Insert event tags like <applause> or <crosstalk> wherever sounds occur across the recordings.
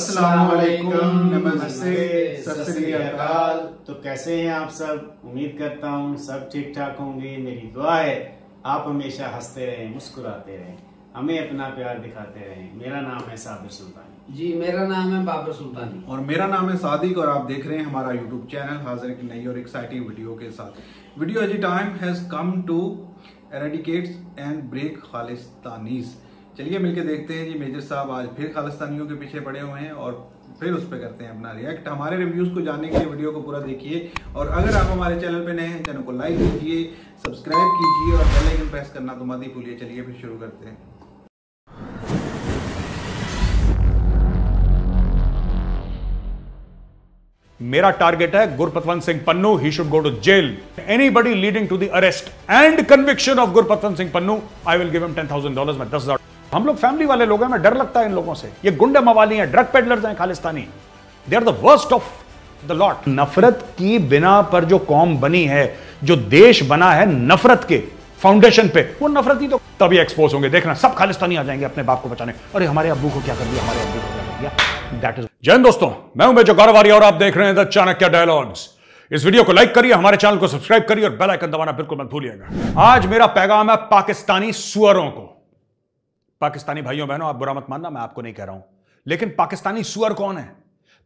अस्सलामुअलैकुम। नमस्ते सत तो कैसे हैं आप सब? उम्मीद करता हूँ सब ठीक ठाक होंगे। मेरी दुआ है आप हमेशा हँसते रहें मुस्कुराते रहें हमें अपना प्यार दिखाते रहें। मेरा नाम है साबिर सुल्तानी। जी मेरा नाम है बाबर सुल्तानी। और मेरा नाम है सादिक और आप देख रहे हैं हमारा यूट्यूब चैनल हाजिर की नई और एक्साइटिंग वीडियो के साथ। Video AG time has come to eradicate and break Khalistanis चलिए मिलके देखते हैं जी, मेजर साहब आज फिर खालिस्तानियों के पीछे पड़े हुए हैं और फिर उस पर करते हैं अपना रिएक्ट हमारे रिव्यूज़ को जानने के लिए वीडियो को पूरा देखिए और अगर आप हमारे चैनल पर नए हैं चैनल को लाइक कीजिए सब्सक्राइब कीजिए और बेल आइकन प्रेस करना तो मत ही भूलिए। चलिए फिर शुरू करते हैं। मेरा टारगेट है Gurpatwant Singh Pannun he should go to jail anybody leading to the arrest and conviction of Gurpatwant Singh Pannun I will give him ten thousand dollar में दस हज़ार हम लोग फैमिली वाले लोग हैं मैं डर लगता है इन लोगों से। ये गुंडे मवाली हैं ड्रग पेडलर्स हैं, Khalistani. They are the worst of the lot नफरत की बिना पर जो कौम बनी है, जो देश बना है, नफरत के फाउंडेशन पे, वो नफरत ही तो तभी एक्सपोज होंगे। देखना, सब खालिस्तानी आ जाएँगे अपने बाप को बचाने। अरे, हमारे अब्बू को क्या कर दिया? हमारे अब्बू को क्या कर दिया? दैट इज़ जैन दोस्तों, मैं हूँ मेजर गौरवारी और आप देख रहे हैं द चाणक्य डायलॉग्स इस वीडियो को लाइक करिए, हमारे चैनल को सब्सक्राइब करिए और बेल आइकन दबाना बिल्कुल मत भूलिएगा। आज मेरा पैगाम है पाकिस्तानी सुअरों को। पाकिस्तानी भाइयों, बहनों, आप बुरा मत मानना, मैं आपको नहीं कह रहा हूँ। लेकिन पाकिस्तानी सुअर कौन है?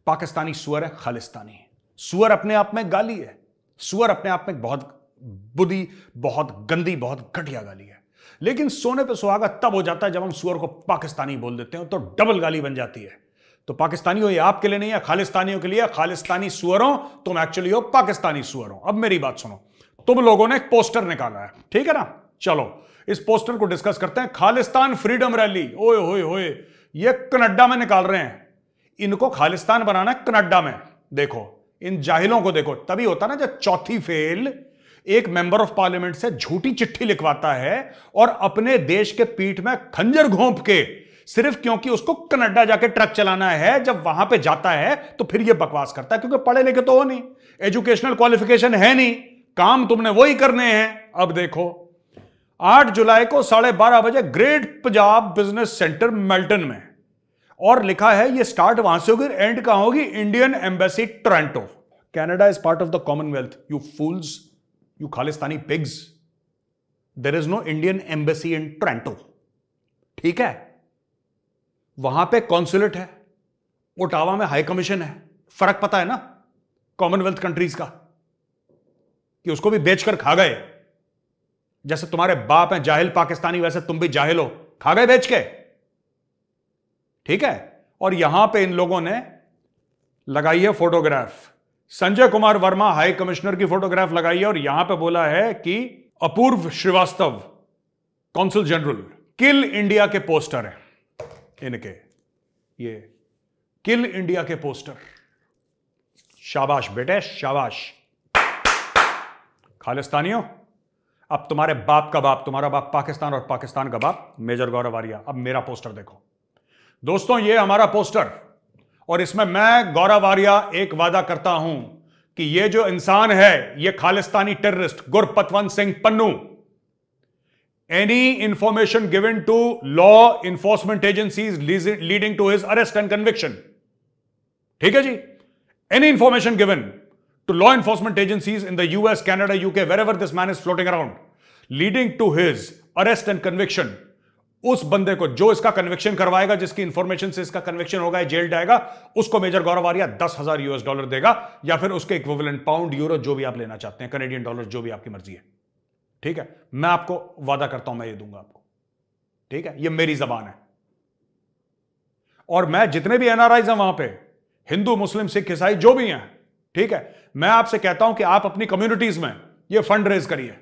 पाकिस्तानी सुअर है खालिस्तानी। सुअर अपने आप में गाली है। सुअर अपने आप में बहुत बुद्धि बहुत गंदी, बहुत घटिया गाली है। लेकिन सोने पे सुहागा तब हो जाता है जब हम सुअर को पाकिस्तानी बोल देते हैं तो डबल गाली बन जाती है। तो पाकिस्तानियों, ये आपके लिए नहीं है, खालिस्तानियों के लिए खालिस्तानी सुअरों, तुम एक्चुअली हो पाकिस्तानी सुअरों। अब मेरी बात सुनो। तुम लोगों ने एक पोस्टर निकाला है, ठीक है ना? चलो। इस पोस्टर को डिस्कस करते हैं, खालिस्तान फ्रीडम रैली। ओए होए होए ये कनाडा में निकाल रहे हैं। इनको खालिस्तान बनाना है, कनाडा में। देखो, इन जाहिलों को देखो। तभी होता ना, जब चौथी फेल एक मेंबर ऑफ़ पार्लियामेंट से झूठी चिट्ठी लिखवाता है और अपने देश के पीठ में खंजर घोंप के, सिर्फ़ क्योंकि उसको कनाडा जाके ट्रक चलाना है, जब वहाँ पे जाता है तो फिर ये बकवास करता है, क्योंकि पढ़े लिखे तो हो नहीं। एजुकेशनल क्वालिफिकेशन है नहीं। काम तुमने वही करने हैं। अब देखो आठ जुलाई को साढ़े बारह बजे great Punjab business centre Melton में। और लिखा है, ये स्टार्ट वहाँ से होगी, एंड कहाँ होगी? Indian embassy Toronto. Canada is part of the Commonwealth you fools you Khalistani pigs there is no Indian embassy in Toronto ठीक है? वहाँ पे कॉन्सुलेट है। ओटावा में हाई कमीशन है। फ़र्क पता है ना? कॉमनवेल्थ कंट्रीज़ का। कि उसको भी बेचकर खा गए। जैसे तुम्हारे बाप हैं, जाहिल पाकिस्तानी, वैसे तुम भी जाहिल हो। खा गए बेच के। ठीक है? और यहाँ पे इन लोगों ने लगाई है photograph. Sanjay Kumar Verma, high commissioner की फोटोग्राफ लगाई है और यहाँ पे बोला है कि Apoorva Srivastava, consul general, kill India के पोस्टर हैं। इनके, ये, किल इंडिया के पोस्टर। शाबाश बेटे, शाबाश। खालिस्तानियों अब तुम्हारे बाप का बाप, तुम्हारा बाप पाकिस्तान और पाकिस्तान का बाप, मेजर गौरव आर्या, अब मेरा पोस्टर देखो। दोस्तों, ये हमारा पोस्टर, और इसमें मैं गौरव आर्या एक वादा करता हूँ कि ये जो इंसान है, ये Khalistani terrorist, Gurpatwant Singh Pannun any information given to law enforcement agencies leading to his arrest and conviction ठीक है जी? Any information given to law enforcement agencies in the US, Canada, UK, wherever this man is floating around, leading to his arrest and conviction. उस बंदे को जो इसका conviction करवाएगा जिसकी information से इसका कन्विक्शन होगा जेल जाएगा उसको मेजर गौरव आर्या दस हज़ार यूएस डॉलर देगा या फिर उसके इक्विवेलेंट पाउंड यूरो जो भी आप लेना चाहते हैं कनेडियन डॉलर जो भी आपकी मर्ज़ी है। ठीक है? मैं आपको वादा करता हूँ मैं ये दूँगा आपको। ठीक है? ये मेरी जबान है। और मैं जितने भी एनआरआईज हैं वहाँ पे हिंदू मुस्लिम सिख ईसाई जो भी हैं ठीक है? मैं आपसे कहता हूँ कि आप अपनी कम्युनिटीज में ये फंड रेज करिए।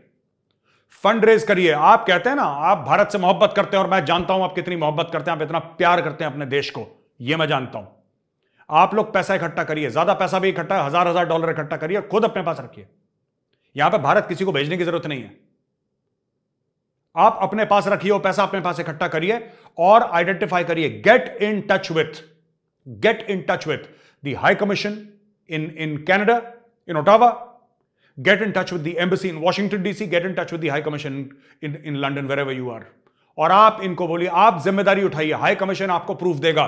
फंड रेज करिए। आप कहते हैं ना, आप भारत से मोहब्बत करते हैं और मैं जानता हूँ आप कितनी मोहब्बत करते हैं, आप इतना प्यार करते हैं अपने देश को। यह मैं जानता हूँ। आप लोग पैसा इकट्ठा करिए। ज़्यादा पैसा भी इकट्ठा, हज़ार हज़ार डॉलर इकट्ठा करिए खुद अपने पास रखिए। यहाँ पर भारत किसी को भेजने की ज़रूरत नहीं है। आप अपने पास रखिए पैसा अपने पास इकट्ठा करिए और आइडेंटिफाई करिए। Get in touch with get in touch with the high commission in in Canada in Ottawa, get in touch with the embassy in Washington, D.C., get in touch with the High Commission in, in London, wherever you are. और आप इनको बोलिए आप ज़िम्मेदारी उठाइए। High commission आपको proof देगा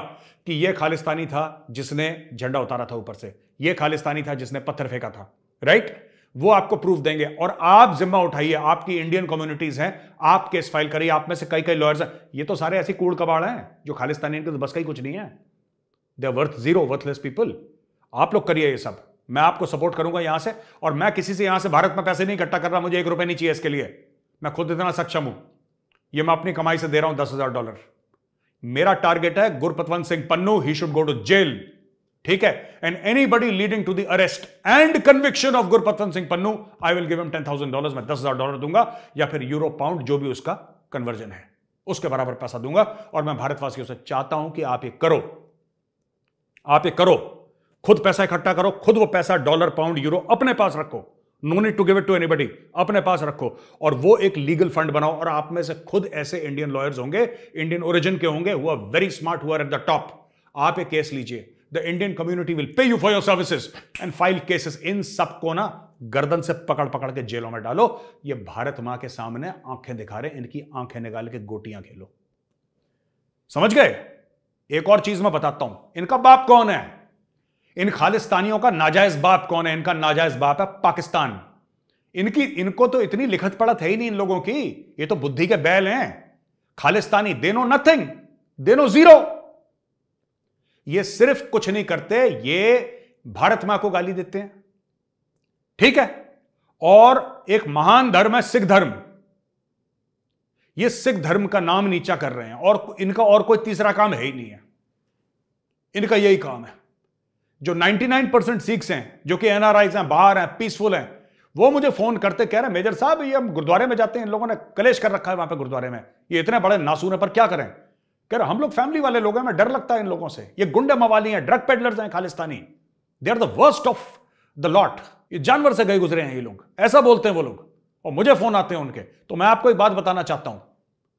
कि यह खालिस्तानी था जिसने झंडा उतारा था ऊपर से। यह खालिस्तानी था जिसने पत्थर फेंका था। राइट वो आपको प्रूफ देंगे। और आप जिम्मा उठाइए। आपकी इंडियन कम्युनिटीज हैं। आप केस फ़ाइल करिए। आप में से कई कई लॉयर्स हैं। ये तो सारे ऐसे कूड़ कबाड़ हैं जो खालिस्तानी इनके तो बस का कुछ नहीं है। They worth zero worthless people आप लोग करिए ये सब। मैं आपको सपोर्ट करूँगा यहाँ से, और मैं किसी से यहाँ से भारत में पैसे नहीं इकट्ठा कर रहा, मुझे एक रुपए नहीं चाहिए इसके लिए। मैं खुद इतना सक्षम हूँ। ये मैं अपनी कमाई से दे रहा हूँ दस हज़ार डॉलर। मेरा टारगेट है Gurpatwant Singh Pannun he should go to jail ठीक है? And anybody leading to the arrest and conviction of Gurpatwant Singh Pannun I will give him ten thousand dollar मैं दस हज़ार डॉलर दूँगा, या फिर यूरो पाउंड जो भी उसका कन्वर्जन है, उसके बराबर पैसा दूँगा, और मैं भारतवासियों से चाहता हूँ कि आप ये करो। आप ये करो। खुद पैसा इकट्ठा करो, खुद वो पैसा डॉलर पाउंड यूरो अपने पास रखो। No need to give it to anybody अपने पास रखो। और वो एक लीगल फंड बनाओ, और आप में से खुद ऐसे इंडियन लॉयर्स होंगे इंडियन ओरिजिन के होंगे हुआ वेरी स्मार्ट हुआ एट द टॉप आप एक केस लीजिए। The Indian community will pay you for your services and file cases इन सबको ना गर्दन से पकड़ पकड़ के जेलों में डालो। ये भारत माँ के सामने आँखें दिखा रहे इनकी आँखें निकाल के गोटियाँ खेलो। समझ गए? एक और चीज़ मैं बताता हूँ। इनका बाप कौन है? इन खालिस्तानियों का नाजायज बाप कौन है? इनका नाजायज बाप है पाकिस्तान। इनकी, इनको तो इतनी लिखत पढ़त है ही नहीं इन लोगों की। ये तो बुद्धि के बैल हैं। खालिस्तानी देनो नथिंग देनो ज़ीरो ये सिर्फ़ कुछ नहीं करते, ये भारत माँ को गाली देते हैं। ठीक है? और एक महान धर्म है सिख धर्म। ये सिख धर्म का नाम नीचा कर रहे हैं और इनका और कोई तीसरा काम है ही नहीं है। इनका यही काम है। जो 99 परसेंट सिख्स हैं, जो कि एनआरआईज हैं, बाहर हैं पीसफुल हैं, वो मुझे फ़ोन करते कह रहे हैं, मेजर साहब, ये हम गुरुद्वारे में जाते हैं, इन लोगों ने कलेश कर रखा है वहाँ पर गुरुद्वारे में। ये इतने बड़े नासून है, पर क्या करें? कह रहे, हम लोग फैमिली वाले लोग हैं मैं डर लगता है इन लोगों से। ये गुंडे मवाली हैं ड्रग पेडलर्स हैं Khalistani. They are the worst of the lot ये जानवर से गए गुजरे हैं ये लोग। ऐसा बोलते हैं वो लोग। और मुझे फ़ोन आते हैं उनके। तो मैं आपको एक बात बताना चाहता हूँ।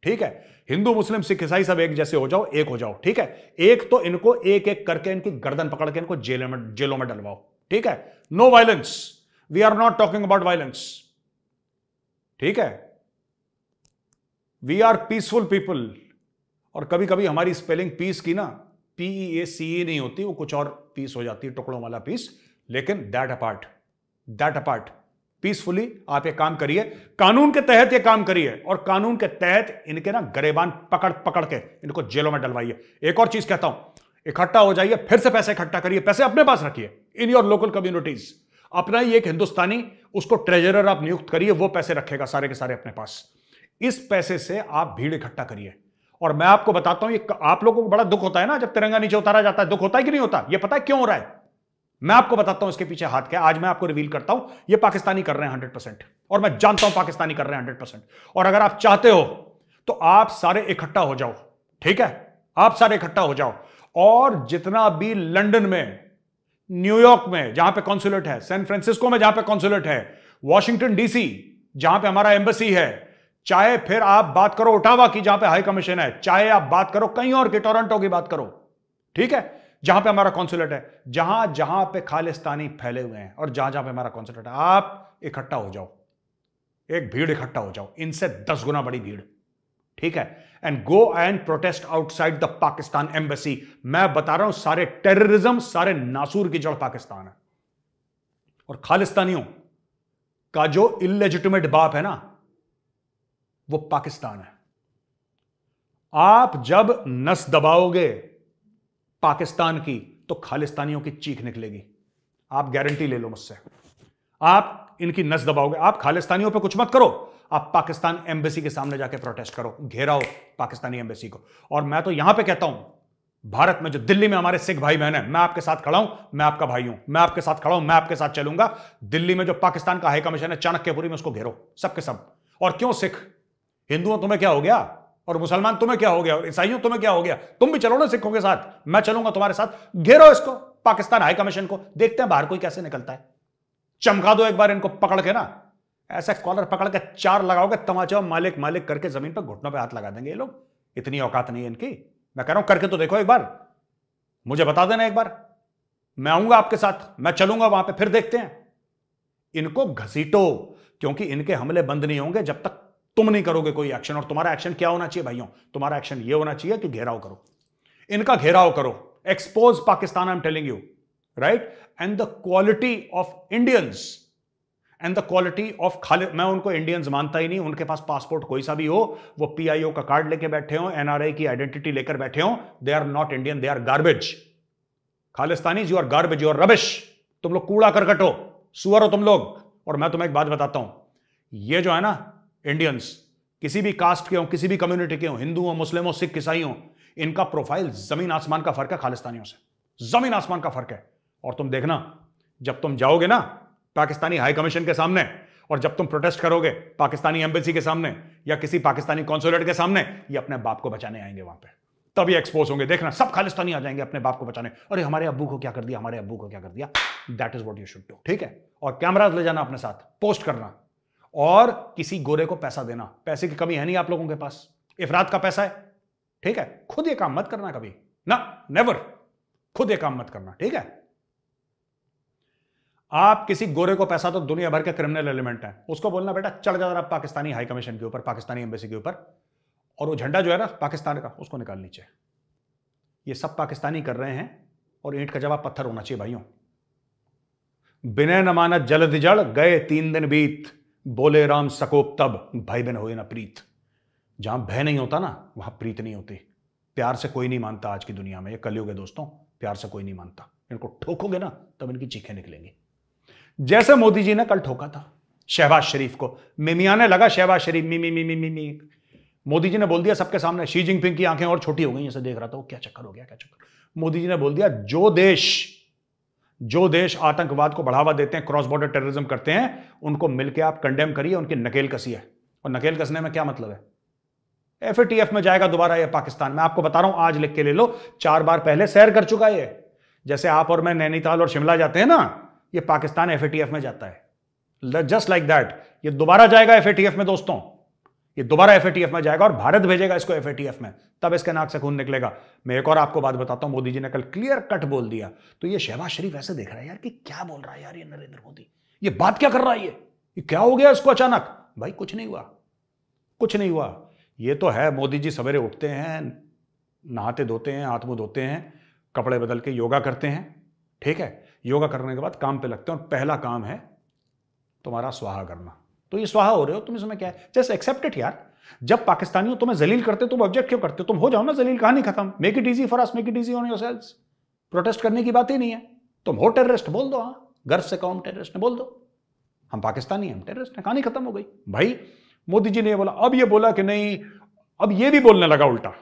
ठीक है? हिंदू, मुस्लिम, सिख, ईसाई सब एक जैसे हो जाओ, एक हो जाओ, ठीक है? एक तो इनको एक एक करके इनकी गर्दन पकड़ के इनको जेलों में जेलों में डलवाओ, ठीक है? No violence we are not talking about violence ठीक है? वी आर पीसफुल पीपल और कभी कभी हमारी स्पेलिंग पीस की ना पीई ए सी ई नहीं होती, वो कुछ और पीस हो जाती है, टुकड़ों वाला पीस लेकिन that apart that apart peacefully आप ये काम करिए, कानून के तहत ये काम करिए, और कानून के तहत इनके ना गरेबान पकड़ पकड़ के इनको जेलों में डलवाइए। एक और चीज़ कहता हूँ, इकट्ठा हो जाइए, फिर से पैसे इकट्ठा करिए, पैसे अपने पास रखिए इन योर लोकल कम्युनिटीज अपना ही एक हिंदुस्तानी, उसको ट्रेजरर आप नियुक्त करिए, वो पैसे रखेगा सारे के सारे अपने पास। इस पैसे से आप भीड़ इकट्ठा करिए। और मैं आपको बताता हूँ, ये आप लोगों को बड़ा दुख होता है ना, जब तिरंगा नीचे उतारा जाता है, दुख होता है कि नहीं होता? ये पता है क्यों हो रहा है? मैं आपको बताता हूँ इसके पीछे हाथ क्या आज मैं आपको रिवील करता हूँ, ये पाकिस्तानी कर रहे हैं हंड्रेड परसेंट। और मैं जानता हूँ पाकिस्तानी कर रहे हैं हंड्रेड परसेंट। और अगर आप चाहते हो तो आप सारे इकट्ठा हो जाओ, ठीक है? आप सारे इकट्ठा हो जाओ। और जितना भी लंदन में न्यूयॉर्क में, जहाँ पे कॉन्सुलेट है सैन फ्रांसिस्को में जहाँ पे कॉन्सुलेट है वॉशिंगटन डीसी जहाँ पे हमारा एम्बेसी है, चाहे फिर आप बात करो ओटावा की, जहाँ पे हाई कमीशन है, चाहे आप बात करो कहीं और की टोरंटो की बात करो, ठीक है? जहाँ पे हमारा कॉन्सुलेट है, जहाँ जहाँ पे खालिस्तानी फैले हुए हैं और जहाँ जहाँ पे हमारा कॉन्सुलेट है, आप इकट्ठा हो जाओ। एक भीड़ इकट्ठा हो जाओ, इनसे दस गुना बड़ी भीड़। ठीक है? And go and protest outside the Pakistan embassy मैं बता रहा हूँ, सारे टेररिज्म सारे नासूर की जड़ पाकिस्तान है। और खालिस्तानियों का जो इलेजिटिमेट बाप है ना, वो पाकिस्तान है। आप जब नस दबाओगे पाकिस्तान की तो खालिस्तानियों की चीख निकलेगी। आप गारंटी ले लो मुझसे। आप इनकी नस दबाओगे। आप खालिस्तानियों पे कुछ मत करो। आप पाकिस्तान एम्बेसी के सामने जाके प्रोटेस्ट करो। घेराओ पाकिस्तानी एम्बेसी को। और मैं तो यहाँ पे कहता हूँ, भारत में जो दिल्ली में हमारे सिख भाई बहन है, मैं आपके साथ खड़ा हूँ, मैं आपका भाई हूँ, मैं आपके साथ खड़ा हूँ, मैं आपके साथ चलूँगा। दिल्ली में जो पाकिस्तान का हाई कमीशन है चाणक्यपुरी में उसको घेरो, सबके सब। और क्यों सिख? हिंदुओं, तुम्हें क्या हो गया? और मुसलमान तुम्हें क्या हो गया? और ईसाइयों तुम्हें क्या हो गया? तुम भी चलो ना सिखों के साथ। मैं चलूँगा तुम्हारे साथ। घेरो इसको, पाकिस्तान हाई कमीशन को। देखते हैं बाहर कोई कैसे निकलता है। चमका दो एक बार इनको पकड़ के ना। ऐसा कॉलर पकड़ के चार लगाओगे, तमाचा मालिक मालिक करके ज़मीन पर घुटनों पर हाथ लगा देंगे ये लोग। इतनी औकात नहीं है इनकी। मैं कह रहा हूँ, करके तो देखो एक बार। मुझे बता देना एक बार। मैं आऊँगा आपके साथ। मैं चलूँगा वहाँ पे, फिर देखते हैं। इनको घसीटो, क्योंकि इनके हमले बंद नहीं होंगे जब तक तुम नहीं करोगे कोई एक्शन और तुम्हारा एक्शन क्या होना चाहिए भाइयों? तुम्हारा एक्शन ये होना चाहिए कि घेराव करो। इनका घेराव करो। Expose Pakistan I am telling you right and the quality of Indians and the quality of Khalid मैं उनको इंडियंस मानता ही नहीं। उनके पास पासपोर्ट कोई सा भी हो, वो पीआईओ का कार्ड लेके बैठे हो एनआरआई की आइडेंटिटी लेकर बैठे हो they are not Indian they are garbage Khalistani you are garbage you are rubbish तुम लोग कूड़ा करकट हो, सुअर हो तुम लोग। और मैं तुम्हें एक बात बताता हूँ, ये जो है ना इंडियंस किसी भी कास्ट के हो, किसी भी कम्युनिटी के हो, हिंदू हो, मुस्लिम हो, सिख, ईसाई हो, इनका प्रोफ़ाइल ज़मीन आसमान का फ़र्क है, खालिस्तानियों से। ज़मीन आसमान का फ़र्क है। और तुम देखना, जब तुम जाओगे ना, पाकिस्तानी हाई कमीशन के सामने, और जब तुम प्रोटेस्ट करोगे पाकिस्तानी एम्बेसी के सामने, या किसी पाकिस्तानी कॉन्सुलेट के सामने, ये अपने बाप को बचाने आएँगे वहाँ पे। तभी एक्सपोज होंगे। देखना, सब खालिस्तानी आ जाएँगे अपने बाप को बचाने। अरे, हमारे अब्बू को क्या कर दिया? हमारे अब्बू को क्या कर दिया? That is what you should do ठीक है? और कैमराज ले जाना अपने साथ। पोस्ट करना। और किसी गोरे को पैसा देना। पैसे की कमी है नहीं आप लोगों के पास। इफरात का पैसा है, ठीक है? खुद ये काम मत करना कभी। ना नेवर खुद ये काम मत करना, ठीक है? आप किसी गोरे को पैसा तो दुनिया भर के क्रिमिनल एलिमेंट है। उसको बोलना, बेटा, चढ़ आप पाकिस्तानी हाई कमीशन के ऊपर, पाकिस्तानी एम्बेसी के ऊपर, और वो झंडा जो है ना, पाकिस्तान का, उसको निकाल नीचे। ये सब पाकिस्तानी कर रहे हैं, और ईंट का जवाब पत्थर होना चाहिए, भाइयों। बिना नमानत जलद जड़ गए तीन दिन बीत। बोले राम सकोप तब भाई बहन हो ना प्रीत। जहाँ भय नहीं होता ना, वहाँ प्रीत नहीं होती। प्यार से कोई नहीं मानता आज की दुनिया में। ये कलयुग है दोस्तों, प्यार से कोई नहीं मानता। इनको ठोकोगे ना, तब इनकी चीखें निकलेंगी। जैसे मोदी जी ने कल ठोका था, शहबाज शरीफ को। मिमियाने लगा शहबाज शरीफ, मी मी मी मी मी मी। मोदी जी ने बोल दिया सबके सामने, शी जिनपिंग की आँखें और छोटी हो गई ऐसे देख रहा था वो, क्या चक्कर हो गया, क्या चक्कर? मोदी जी ने बोल दिया, जो देश जो देश आतंकवाद को बढ़ावा देते हैं क्रॉस बॉर्डर टेररिज्म करते हैं, उनको मिलकर आप कंडेम करिए, उनकी नकेल कसी है। और नकेल कसने में क्या मतलब है? एफएटीएफ में जाएगा दोबारा ये पाकिस्तान। में आपको बता रहा हूँ, आज लिख के ले लो, चार बार पहले सैर कर चुका है जैसे आप और मैं नैनीताल और शिमला जाते हैं ना, ये पाकिस्तान एफएटीएफ में जाता है। जस्ट लाइक दैट ये दोबारा जाएगा एफएटीएफ में, दोस्तों। ये दोबारा एफ़ में जाएगा और भारत भेजेगा इसको एफ़ में। तब इसके नाक से खून निकलेगा। मैं एक और आपको बात बताता हूँ। मोदी जी ने कल क्लियर कट बोल दिया। तो ये शहबाज शरीफ ऐसे देख रहा है, यार, कि क्या बोल रहा है यार ये नरेंद्र मोदी? ये बात क्या कर रहा है ये? ये क्या हो गया इसको अचानक? भाई, कुछ नहीं हुआ। कुछ नहीं हुआ। ये तो है, मोदी जी सवेरे उठते हैं, नहाते धोते हैं, हाथ मुँह धोते हैं, कपड़े बदल के योगा करते हैं। ठीक है, योगा करने के बाद काम पे लगते हैं और पहला काम है तुम्हारा स्वाहा करना। तो ये स्वाहा हो रहे हो, तुम इसमें क्या है? जस्ट एक्सेप्ट इट यार। जब पाकिस्तानियों तुम्हें जलील करते तुम ऑब्जेक्ट क्यों करते तुम हो जाओ ना जलील, कहानी खत्म। Make it easy for us make it easy on yourselves protest करने की बात ही नहीं है। तुम हो टेररिस्ट बोल दो हाँ। गर्व से कहो टेररिस्ट ने बोल दो। हम पाकिस्तानी हम टेररिस्ट हैं, कहानी खत्म हो गई। भाई, मोदी जी ने बोला, अब ये बोला कि नहीं, अब ये भी बोलने लगा उल्टा।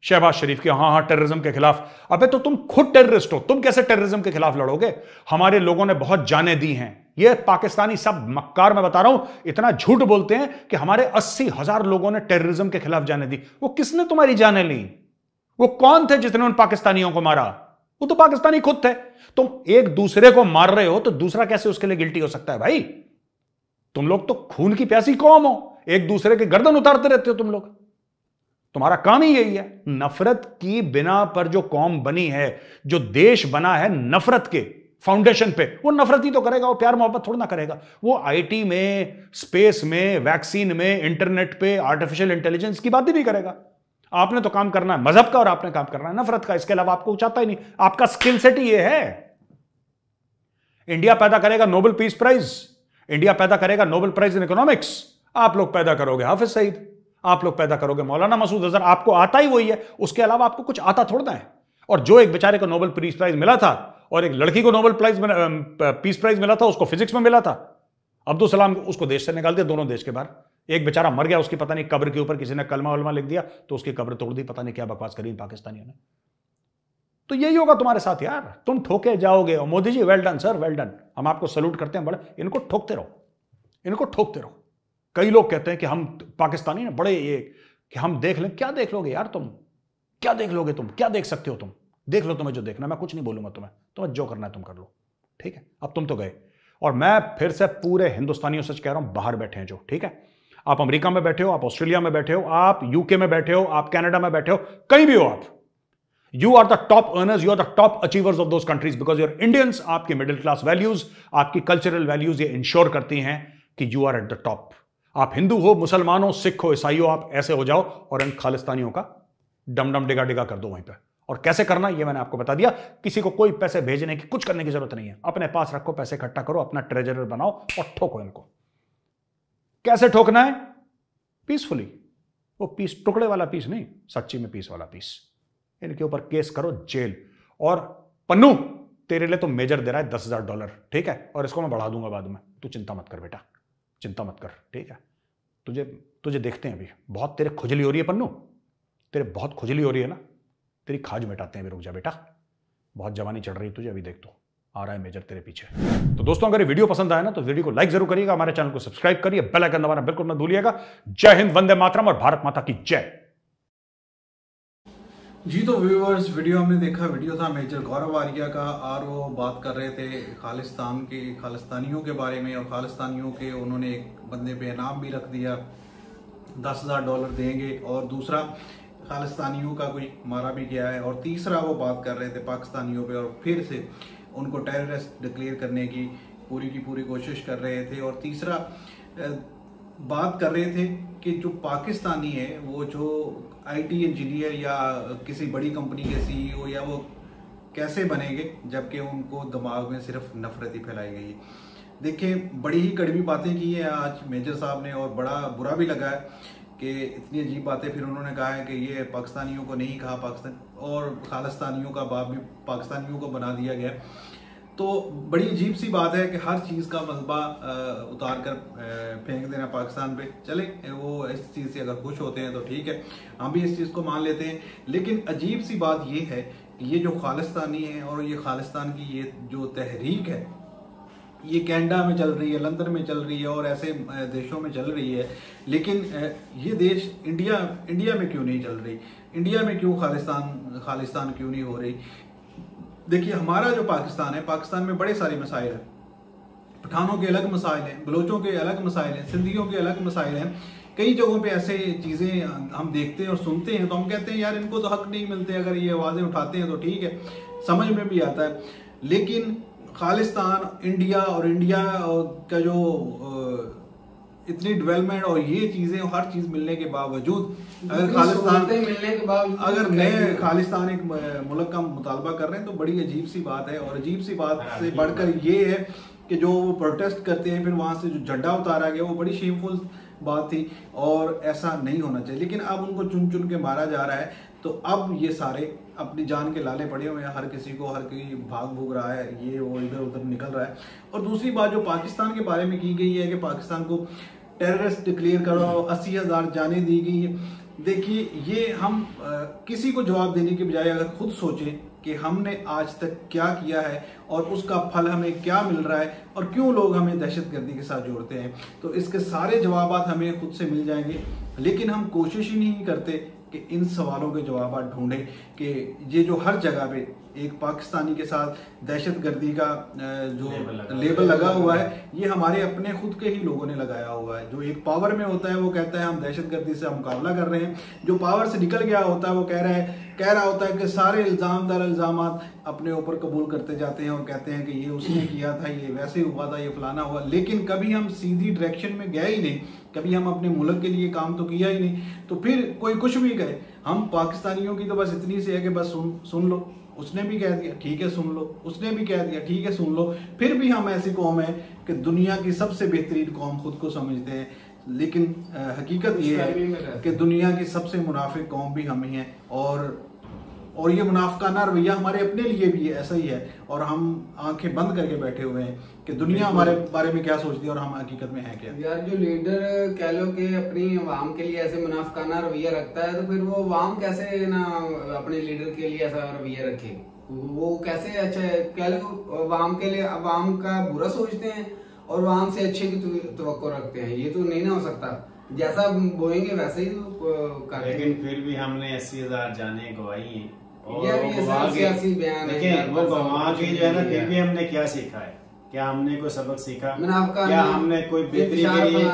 शहबाज शरीफ के हाँ हाँ टेररिज्म के खिलाफ। अबे तो तुम खुद टेररिस्ट हो, तुम कैसे टेररिज्म के खिलाफ लड़ोगे? हमारे लोगों ने बहुत जाने दी हैं। ये पाकिस्तानी सब मक्कार, में बता रहा हूँ, इतना झूठ बोलते हैं कि हमारे अस्सी हज़ार लोगों ने टेररिज्म के खिलाफ जाने दी। वो किसने तुम्हारी जाने ली? वो कौन थे जिसने उन पाकिस्तानियों को मारा? वो तो पाकिस्तानी खुद थे। तुम एक दूसरे को मार रहे हो तो दूसरा कैसे उसके लिए गिल्टी हो सकता है भाई? तुम लोग तो खून की प्यासी कौम हो। एक दूसरे के गर्दन उतारते रहते हो तुम लोग। तुम्हारा काम ही यही है। नफरत की बिना पर जो कौम बनी है, जो देश बना है नफरत के फाउंडेशन पे। वो नफरत ही तो करेगा, वो प्यार मोहब्बत थोड़ा ना करेगा। वो आईटी में स्पेस में वैक्सीन में इंटरनेट पे आर्टिफिशियल इंटेलिजेंस की बात ही नहीं करेगा। आपने तो काम करना है, मज़हब का और आपने काम करना है, नफरत का। इसके अलावा आपको चाहता ही नहीं। आपका स्किल सेट ही ये है। इंडिया पैदा करेगा नोबल पीस प्राइज इंडिया पैदा करेगा नोबल प्राइज इन इकोनॉमिक्स आप लोग पैदा करोगे हाफिज सईद। आप लोग पैदा करोगे मौलाना मसूद अजहर। आपको आता ही वही है। उसके अलावा आपको कुछ आता थोड़ा है। और जो एक बेचारे को नोबल पीस प्राइज मिला था और एक लड़की को नोबल प्राइज पीस प्राइज मिला था, उसको फिजिक्स में मिला था। अब्दुल सलाम उसको देश से निकाल दिया, दोनों देश के बाहर। एक बेचारा मर गया, उसकी पता नहीं कब्र के ऊपर किसी ने कलमा वलमा लिख दिया तो उसकी कब्र तोड़ दी, पता नहीं क्या बकवास करी पाकिस्तानियों ने। तो यही होगा तुम्हारे साथ यार, तुम ठोके जाओगे। और Modi ji well done sir well done हम आपको सल्यूट करते हैं, बड़े, इनको ठोकते रहो, इनको ठोकते रहो। कई लोग कहते हैं कि हम पाकिस्तानी ना बड़े ये, कि हम देख लें, क्या देख लोगे यार तुम? क्या देख लोगे तुम? क्या देख सकते हो तुम? देख लो तुम्हें जो देखना मैं कुछ नहीं बोलूँगा तुम्हें। तुम्हें जो करना है तुम कर लो। ठीक है? अब तुम तो गए। और मैं फिर से पूरे हिंदुस्तानियों से कह रहा हूँ, बाहर बैठे हैं जो। ठीक है? आप अमेरिका में बैठे हो, आप ऑस्ट्रेलिया में बैठे हो, आप यूके में बैठे हो, आप कनाडा में बैठे हो, कहीं भी हो आप। You are the top earners you are the top achievers of those countries because you're Indians आपकी मिडिल क्लास वैल्यूज़ आपकी कल्चरल वैल्यूज़ ये इंश्योर करती हैं कि you are at the top आप हिंदू हो, मुसलमान हो, सिख हो, ईसाई हो, आप ऐसे हो जाओ और इन खालिस्तानियों का डम डम डिगा डिगा कर दो वहीं पे। और कैसे करना, ये मैंने आपको बता दिया। किसी को कोई पैसे भेजने की कुछ करने की ज़रूरत नहीं है। अपने पास रखो, पैसे इकट्ठा करो, अपना ट्रेजरर बनाओ और ठोको इनको। कैसे ठोकना है? पीसफुली। वो पीस, टुकड़े वाला पीस नहीं, सच्ची में पीस वाला पीस। इनके ऊपर केस करो, जेल। और पन्नू, तेरे लिए तो मेजर दे रहा है दस हज़ार डॉलर, ठीक है? और इसको मैं बढ़ा दूँगा बाद में। तू चिंता मत कर बेटा, चिंता मत कर, ठीक है? तुझे तुझे देखते हैं अभी। बहुत तेरे खुजली हो रही है पन्नू। तेरे बहुत खुजली हो रही है ना? तेरी खाज मिटाते हैं अभी रुक जा बेटा। बहुत जवानी चढ़ रही तुझे, अभी देख तो। आ रहा है मेजर तेरे पीछे। तो दोस्तों, अगर ये वीडियो पसंद आया ना तो वीडियो को लाइक ज़रूर करिएगा, हमारे चैनल को सब्सक्राइब करिए बेल आइकन दबाना बिल्कुल मत भूलिएगा। जय हिंद, वंदे मातरम और भारत माता की जय। जी तो व्यूअर्स वीडियो हमने देखा वीडियो था मेजर गौरव आर्या का और वो बात कर रहे थे खालिस्तान के, खालिस्तानियों के बारे में, और खालिस्तानियों के उन्होंने एक बंदे पे इनाम भी रख दिया, दस हज़ार डॉलर देंगे। और दूसरा खालिस्तानियों का कोई मारा भी गया है और तीसरा वो बात कर रहे थे पाकिस्तानियों पे और फिर से उनको टेररिस्ट डिक्लेयर करने की पूरी की पूरी कोशिश कर रहे थे और तीसरा बात कर रहे थे कि जो पाकिस्तानी है, वो जो आईटी इंजीनियर या किसी बड़ी कंपनी के सीईओ या वो कैसे बनेंगे, जबकि उनको दिमाग में सिर्फ़ नफरत ही फैलाई गई देखिए, बड़ी ही कड़वी बातें की है आज मेजर साहब ने और बड़ा बुरा भी लगा है। कि इतनी अजीब बातें फिर उन्होंने कहा है कि ये पाकिस्तानियों को नहीं कहा, पाकिस्तान और खालिस्तानियों का बाप भी पाकिस्तानियों को बना दिया गया तो बड़ी अजीब सी बात है कि हर चीज़ का मलबा उतार कर फेंक देना पाकिस्तान पे। चले, वो इस चीज़ से अगर खुश होते हैं तो ठीक है, हम भी इस चीज़ को मान लेते हैं। लेकिन अजीब सी बात ये है कि ये जो खालिस्तानी है और ये खालिस्तान की ये जो तहरीक है ये कैनेडा में चल रही है, लंदन में चल रही है और ऐसे देशों में चल रही है। लेकिन ये देश इंडिया इंडिया में क्यों नहीं चल रही? इंडिया में क्यों खालिस्तान खालिस्तान क्यों नहीं हो रही? देखिए, हमारा जो पाकिस्तान है, पाकिस्तान में बड़े सारे मसाइल हैं। पठानों के अलग मसाइल हैं, बलोचों के अलग मसाइल हैं, सिंधियों के अलग मसाइल हैं। कई जगहों पे ऐसे चीज़ें हम देखते हैं और सुनते हैं तो हम कहते हैं, यार, इनको तो हक नहीं मिलते, अगर ये आवाज़ें उठाते हैं तो ठीक है। समझ में भी आता है। लेकिन खालिस्तान इंडिया और इंडिया का जो इतनी डेवलपमेंट और ये चीज़ें हर चीज़ मिलने के बावजूद अगर खालिस्तान मिलने के बावजूद अगर नए खालिस्तान एक मुल्क का मुतालबा कर रहे हैं तो बड़ी अजीब सी बात है और अजीब सी बात हाँ, से बढ़कर ये है कि जो वो प्रोटेस्ट करते हैं फिर वहाँ से जो झंडा उतारा गया वो बड़ी शेमफुल बात थी और ऐसा नहीं होना चाहिए। लेकिन अब उनको चुन चुन के मारा जा रहा है तो अब ये सारे अपनी जान के लाले पड़े हुए हैं। हर किसी को हर कोई भाग भूग रहा है ये वो इधर उधर निकल रहा है। और दूसरी बात जो पाकिस्तान के बारे में की गई है कि पाकिस्तान को टेररिस्ट डिक्लेयर करो अस्सी हज़ार जाने दी गई है। देखिए ये हम आ, किसी को जवाब देने के बजाय अगर खुद सोचें कि हमने आज तक क्या किया है और उसका फल हमें क्या मिल रहा है और क्यों लोग हमें दहशतगर्दी के साथ जोड़ते हैं। तो इसके सारे जवाब हमें खुद से मिल जाएँगे लेकिन हम कोशिश ही नहीं करते कि इन सवालों के जवाब आप ढूंढें कि ये जो हर जगह पे एक पाकिस्तानी के साथ दहशत गर्दी का जो लेबल लगा हुआ है। ये हमारे अपने खुद के ही लोगों ने लगाया हुआ है। जो एक पावर में होता है वो कहता है हम दहशत गर्दी से मुकाबला कर रहे हैं। जो पावर से निकल गया होता है वो कह रहा है कह रहा होता है कि सारे इल्ज़ाम दर इल्ज़ाम अपने ऊपर कबूल करते जाते हैं और कहते हैं कि ये उसने <clears throat> किया था ये वैसे हुआ था ये फलाना हुआ। लेकिन कभी हम सीधी डायरेक्शन में गए ही नहीं कभी हम अपने मुल्क के लिए काम तो किया ही नहीं। तो फिर कोई कुछ भी कहे हम पाकिस्तानियों की तो बस इतनी सी है कि बस सुन सुन लो। उसने भी कह दिया ठीक है सुन लो। उसने भी कह दिया ठीक है सुन लो। फिर भी हम ऐसी कौम है कि दुनिया की सबसे बेहतरीन कौम खुद को समझते हैं। लेकिन हकीकत ये है कि दुनिया की सबसे मुनाफिक कौम भी हम ही हैं। और और ये मुनाफकाना रवैया हमारे अपने लिए भी है ऐसा ही है। और हम आँखें बंद करके बैठे हुए हैं कि दुनिया हमारे बारे में क्या सोचती है और हम हकीकत में है क्या? यार जो लीडर कह लो कि अपनी आवाम के लिए ऐसे मुनाफकाना रवैया रखता है तो फिर वो आवाम कैसे ना अपने लीडर के लिए ऐसा रवैया रखे? वो कैसे अच्छा कह लो आवाम के लिए आवाम का बुरा सोचते हैं और आवाम से अच्छे की तो रखते हैं। ये तो नहीं ना हो सकता। जैसा बोएँगे वैसे ही तो लेकिन फिर भी हमने अस्सी हज़ार जाने गवाई हैं। वो के जो है ना फिर भी हमने क्या सीखा है? क्या हमने कोई सबक सीखा? क्या हमने कोई बेहतरी के लिए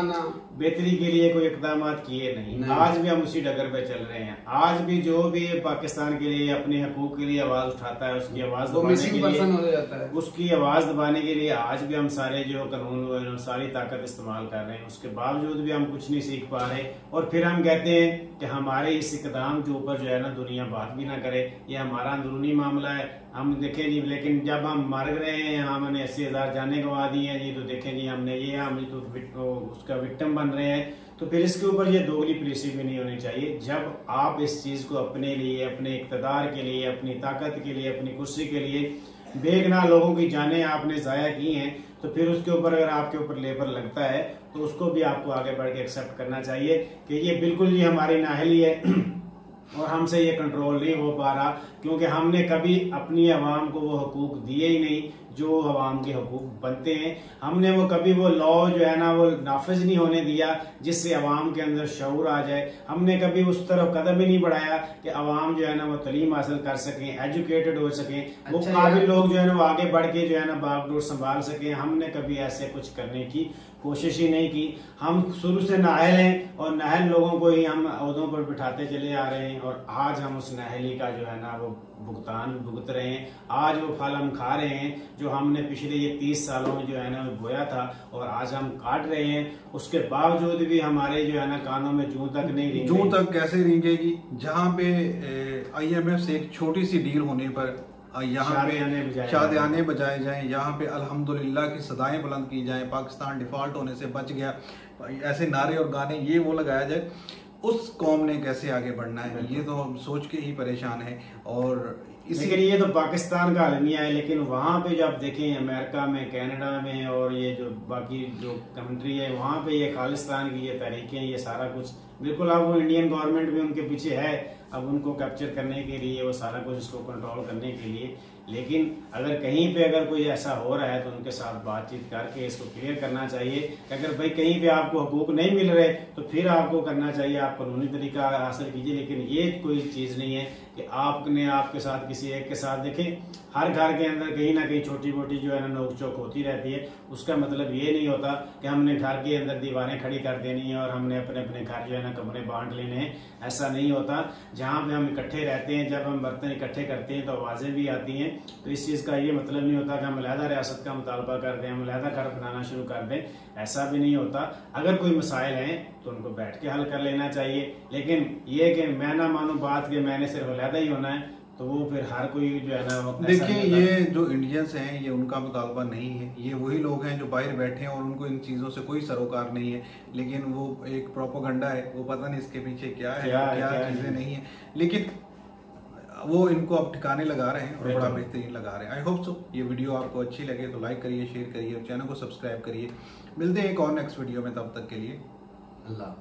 बेहतरी के लिए कोई इकदाम किए नहीं, नहीं। आज भी हम उसी डगर पे चल रहे हैं। आज भी जो भी पाकिस्तान के लिए अपने हकूक के लिए आवाज़ उठाता है उसकी आवाज़ दबाने के लिए हो जाता है। उसकी आवाज़ दबाने के लिए आज भी हम सारे जो कानून सारी ताकत इस्तेमाल कर रहे हैं। उसके बावजूद भी हम कुछ नहीं सीख पा रहे। और फिर हम कहते हैं कि हमारे इस इकदाम के ऊपर जो है ना दुनिया बात भी ना करे। ये हमारा अंदरूनी मामला है। हम देखें जी, लेकिन जब हम मर रहे हैं, हमने अस्सी हज़ार जाने गवा दी हैं जी तो देखें जी, हमने ये, हम तो उसका विक्टम बन रहे हैं। तो फिर इसके ऊपर ये दोगली पुलिसी भी नहीं होनी चाहिए। जब आप इस चीज़ को अपने लिए, अपने इकतदार के लिए, अपनी ताकत के लिए, अपनी कुर्सी के लिए बेगना लोगों की जानें आपने जाया की हैं तो फिर उसके ऊपर अगर आपके ऊपर लेबर लगता है तो उसको भी आपको आगे बढ़ के एक्सेप्ट करना चाहिए कि ये बिल्कुल ही हमारी नाहली है। <clears throat> और हमसे ये कंट्रोल नहीं हो पा रहा, क्योंकि हमने कभी अपनी आवाम को वो हकूक दिए ही नहीं। जो आवाम के हकूक बनते हैं। हमने वो कभी वो लॉ जो है ना वो नाफिज नहीं होने दिया जिससे आवाम के अंदर शऊर आ जाए। हमने कभी उस तरफ़ कदम ही नहीं बढ़ाया कि आवाम जो है ना वो तलीम हासिल कर सकें एजुकेटेड हो सकें। वो अच्छा काबिल यार। लोग जो है ना वो आगे बढ़ के जो है ना बागडोर संभाल सकें। हमने कभी ऐसे कुछ करने की कोशिश ही नहीं की। हम शुरू से नाहल हैं और नाहल लोगों को ही हम अहदों पर बिठाते चले आ रहे हैं और आज हम उस नाहली का जो है ना वो भुगतान भुगत रहे हैं। आज वो फल हम खा रहे हैं जो हमने पिछले ये तीस सालों में जो है ना बोया था और आज हम काट रहे हैं। उसके बावजूद भी हमारे जो है ना कानों में जूं तक नहीं रेंगे। जूं तक कैसे रेंगेगी जहाँ पे आईएमएफ से एक छोटी सी डील होने पर यहाँ पे शादियाने बजाए जाएँ। यहाँ पे अल्हम्दुलिल्लाह की सदाएँ बुलंद की जाएँ। पाकिस्तान डिफ़ॉल्ट होने से बच गया। ऐसे नारे और गाने ये वो लगाया जाए उस कौम ने कैसे आगे बढ़ना है? ये तो हम सोच के ही परेशान है और इसी लेकिन ये तो पाकिस्तान का अलमिया है लेकिन वहाँ पे जो आप देखें अमेरिका में कनाडा में और ये जो बाकी जो कंट्री है वहाँ पे ये खालिस्तान की ये तरीके ये सारा कुछ बिल्कुल अब वो इंडियन गवर्नमेंट भी उनके पीछे है अब उनको कैप्चर करने के लिए वो सारा कुछ इसको कंट्रोल करने के लिए। लेकिन अगर कहीं पे अगर कोई ऐसा हो रहा है तो उनके साथ बातचीत करके इसको क्लियर करना चाहिए कि अगर भाई कहीं पे आपको हकूक नहीं मिल रहे तो फिर आपको करना चाहिए, आप कानूनी तरीका हासिल कीजिए, लेकिन ये कोई चीज़ नहीं है। कि आपने आपके साथ किसी एक के साथ देखें, हर घर के अंदर कहीं ना कहीं छोटी मोटी जो है ना नोक चोक होती रहती है। उसका मतलब ये नहीं होता कि हमने घर के अंदर दीवारें खड़ी कर देनी है और हमने अपने अपने घर जो है ना कमरे बांट लेने हैं। ऐसा नहीं होता। जहाँ पे हम इकट्ठे रहते हैं, जब हम बर्तन इकट्ठे करते हैं तो आवाज़ें भी आती हैं। तो इस चीज़ का ये मतलब नहीं होता कि हम अलहदा रियासत का मुतालबा कर दें, हम अलहदा घर बनाना शुरू कर दें। ऐसा भी नहीं होता। अगर कोई मसाइल हैं तो उनको बैठ के हल कर लेना चाहिए। लेकिन ये कि मैं ना मानू बात कि मैंने सिर्फ़ अलहदा ही होना है तो वो फिर हर कोई जो है ना देखिए ये जो इंडियंस हैं ये उनका मुतालबा नहीं है। ये वही लोग हैं जो बाहर बैठे हैं और उनको इन चीज़ों से कोई सरोकार नहीं है। लेकिन वो एक प्रोपोगंडा है वो पता नहीं इसके पीछे क्या है क्या क्या, क्या चीज़ें नहीं। नहीं है। लेकिन वो इनको अब ठिकाने लगा रहे हैं और बड़ा बेहतरीन लगा रहे हैं। आई होप सो ये वीडियो आपको अच्छी लगे तो लाइक करिए शेयर करिए और चैनल को सब्सक्राइब करिए। मिलते हैं एक और नेक्स्ट वीडियो में तब तक के लिए। Love.